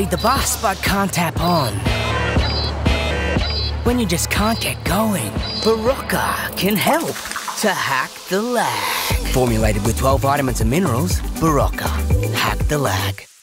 made the boss, but can't tap on. When you just can't get going, Berocca can help to hack the lag. Formulated with 12 vitamins and minerals, Berocca, Hack the lag.